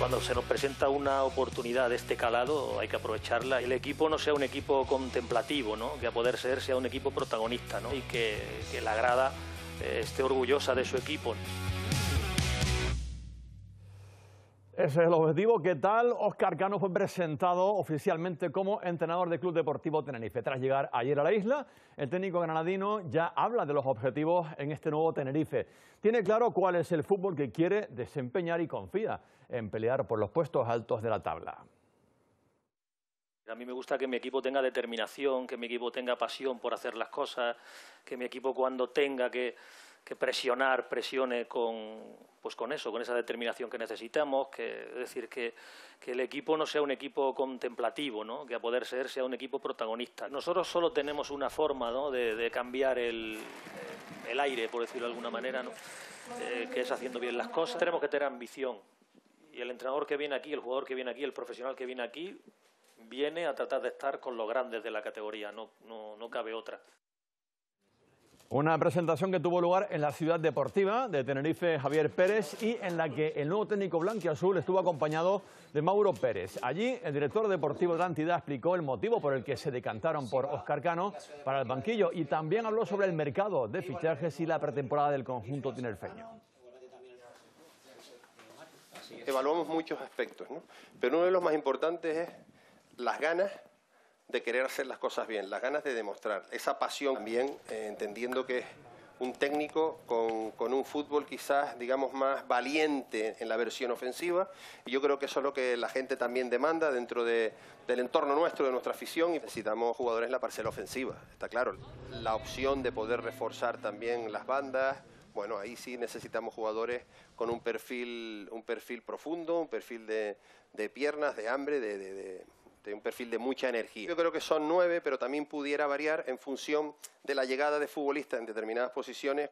Cuando se nos presenta una oportunidad de este calado hay que aprovecharla. El equipo no sea un equipo contemplativo, ¿no? que a poder ser sea un equipo protagonista ¿no? y que, la grada eh, esté orgullosa de su equipo. Ese es el objetivo. ¿Qué tal? Oscar Cano fue presentado oficialmente como entrenador del Club Deportivo Tenerife. Tras llegar ayer a la isla, el técnico granadino ya habla de los objetivos en este nuevo Tenerife. Tiene claro cuál es el fútbol que quiere desempeñar y confía en pelear por los puestos altos de la tabla. A mí me gusta que mi equipo tenga determinación, que mi equipo tenga pasión por hacer las cosas, que mi equipo cuando tenga que que presionar, presione con, pues con eso, con esa determinación que necesitamos, que, es decir, que, que, el equipo no sea un equipo contemplativo, ¿no? que a poder ser sea un equipo protagonista. Nosotros solo tenemos una forma ¿no? de, de, cambiar el, el, aire, por decirlo de alguna manera, ¿no? eh, que es haciendo bien las cosas. Tenemos que tener ambición. Y el entrenador que viene aquí, el jugador que viene aquí, el profesional que viene aquí, viene a tratar de estar con los grandes de la categoría, no, no, no cabe otra. Una presentación que tuvo lugar en la ciudad deportiva de Tenerife Javier Pérez y en la que el nuevo técnico blanquiazul estuvo acompañado de Mauro Pérez. Allí el director deportivo de la entidad explicó el motivo por el que se decantaron por Oscar Cano para el banquillo y también habló sobre el mercado de fichajes y la pretemporada del conjunto tinerfeño. Evaluamos muchos aspectos, ¿no? pero uno de los más importantes es las ganas de querer hacer las cosas bien, las ganas de demostrar, esa pasión también, eh, entendiendo que es un técnico con, con, un fútbol quizás, digamos, más valiente en la versión ofensiva. Y yo creo que eso es lo que la gente también demanda dentro de, del entorno nuestro, de nuestra afición. Y necesitamos jugadores en la parcela ofensiva, está claro. La opción de poder reforzar también las bandas, bueno, ahí sí necesitamos jugadores con un perfil, un perfil profundo, un perfil de, de piernas, de hambre, de, de, de un perfil de mucha energía. Yo creo que son nueve, pero también pudiera variar en función de la llegada de futbolistas en determinadas posiciones.